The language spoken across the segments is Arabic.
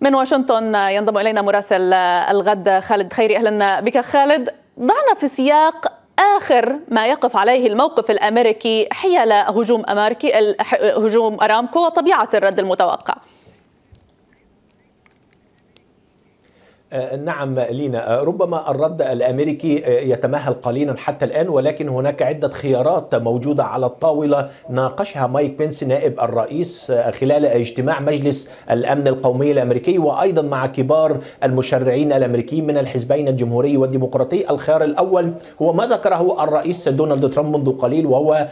من واشنطن ينضم إلينا مراسل الغد خالد خيري. أهلا بك خالد. ضعنا في سياق آخر ما يقف عليه الموقف الأمريكي حيال هجوم امريكي هجوم أرامكو وطبيعة الرد المتوقع. نعم لينا. آه، ربما الرد الأمريكي آه، يتمهل قليلا حتى الآن ولكن هناك عدة خيارات موجودة على الطاولة. ناقشها مايك بنس نائب الرئيس خلال اجتماع مجلس الأمن القومي الأمريكي وأيضا مع كبار المشرعين الأمريكيين من الحزبين الجمهوري والديمقراطي. الخيار الأول هو ما ذكره الرئيس دونالد ترامب منذ قليل وهو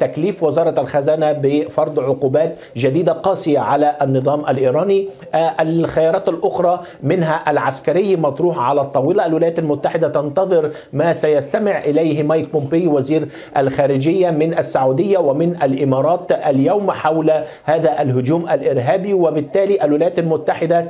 تكليف وزارة الخزانة بفرض عقوبات جديدة قاسية على النظام الإيراني. الخيارات الأخرى منها العسكري مطروح على الطاولة. الولايات المتحدة تنتظر ما سيستمع إليه مايك بومبي وزير الخارجية من السعودية ومن الإمارات اليوم حول هذا الهجوم الإرهابي. وبالتالي الولايات المتحدة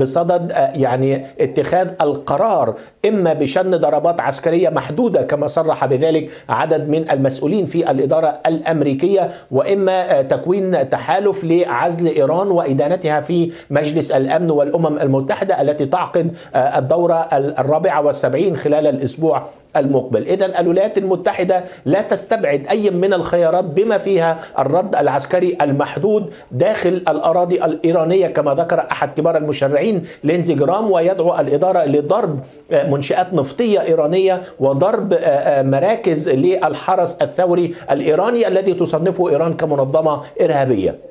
بصدد يعني اتخاذ القرار إما بشن ضربات عسكرية محدودة كما صرح بذلك عدد من المسؤولين في الإدارة الأمريكية وإما تكوين تحالف لعزل إيران وإدانتها في مجلس الأمن والأمم المتحدة التي تعقد تعقد آه، الدورة الرابعة والسبعين خلال الأسبوع المقبل. إذا الولايات المتحدة لا تستبعد أي من الخيارات بما فيها الرد العسكري المحدود داخل الأراضي الإيرانية كما ذكر أحد كبار المشرعين لينزي جرام ويدعو الإدارة لضرب آه، منشآت نفطية إيرانية وضرب آه، مراكز للحرس الثوري الإيراني الذي تصنفه إيران كمنظمة إرهابية.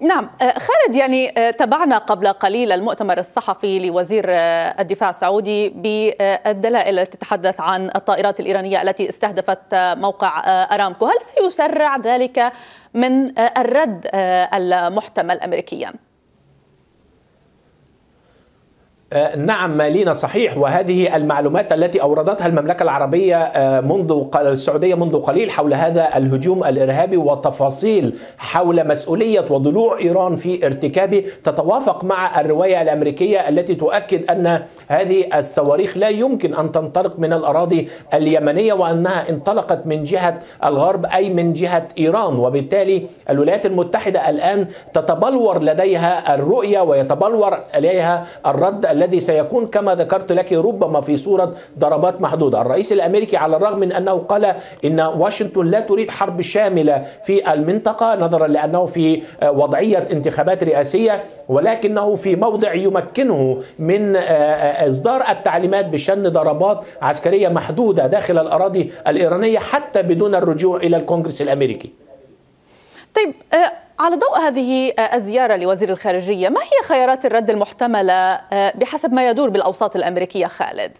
نعم آه، خالد يعني آه، تابعنا قبل قليل المؤتمر الصحفي لوزير آه، الدفاع السعودي بالدلائل التي تتحدث عن الطائرات الإيرانية التي استهدفت موقع أرامكو هل سيسرع ذلك من الرد المحتمل أمريكيا؟ نعم مالينا صحيح. وهذه المعلومات التي أوردتها المملكة العربية آه، منذ السعودية منذ قليل حول هذا الهجوم الإرهابي وتفاصيل حول مسؤولية وضلوع إيران في ارتكابه تتوافق مع الرواية الأمريكية التي تؤكد أن هذه الصواريخ لا يمكن أن تنطلق من الأراضي اليمنية وأنها انطلقت من جهة الغرب أي من جهة إيران. وبالتالي الولايات المتحدة الآن تتبلور لديها الرؤية ويتبلور اليها الرد الذي سيكون كما ذكرت لك ربما في صورة ضربات محدودة. الرئيس الأمريكي على الرغم من أنه قال إن واشنطن لا تريد حرب شاملة في المنطقة نظرا لأنه في وضعية انتخابات رئاسية ولكنه في موضع يمكنه من إصدار التعليمات بشن ضربات عسكرية محدودة داخل الأراضي الإيرانية حتى بدون الرجوع إلى الكونغرس الأمريكي. طيب على ضوء هذه الزيارة لوزير الخارجية ما هي خيارات الرد المحتملة آه، بحسب ما يدور بالأوساط الأمريكية خالد؟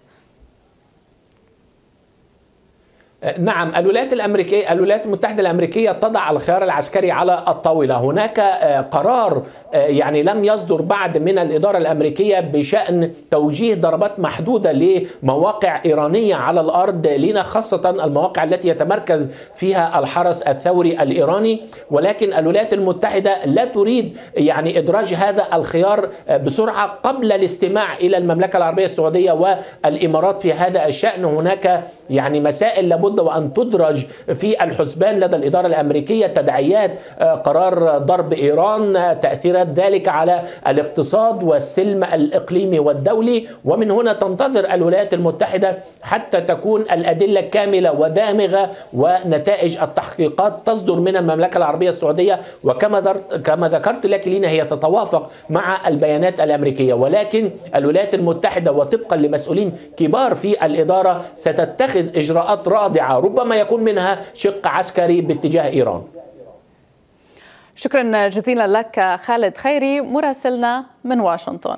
نعم الولايات الامريكيه الولايات المتحدة الأمريكية تضع الخيار العسكري على الطاولة. هناك آه، قرار آه، يعني لم يصدر بعد من الإدارة الأمريكية بشأن توجيه ضربات محدودة لمواقع إيرانية على الأرض لنا خاصة المواقع التي يتمركز فيها الحرس الثوري الإيراني. ولكن الولايات المتحدة لا تريد يعني إدراج هذا الخيار آه، بسرعة قبل الاستماع إلى المملكة العربية السعودية والإمارات في هذا الشأن. هناك يعني مسائل لابد وأن تدرج في الحسبان لدى الإدارة الأمريكية تداعيات آه، قرار ضرب إيران آه، تأثيرات ذلك على الاقتصاد والسلم الإقليمي والدولي. ومن هنا تنتظر الولايات المتحدة حتى تكون الأدلة كاملة ودامغة ونتائج التحقيقات تصدر من المملكة العربية السعودية. وكما كما ذكرت لك لينا هي تتوافق مع البيانات الأمريكية. ولكن الولايات المتحدة وطبقا لمسؤولين كبار في الإدارة ستتخذ إجراءات رادعة ربما يكون منها شق عسكري باتجاه إيران. شكرا جزيلا لك خالد خيري مراسلنا من واشنطن.